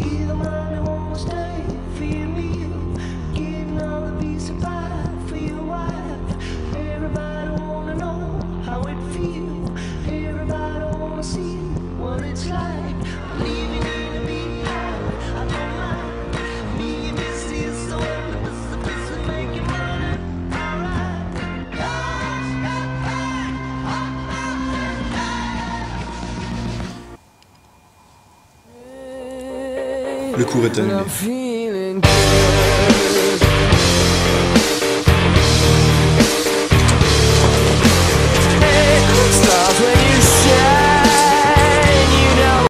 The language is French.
See the money Le cours est good.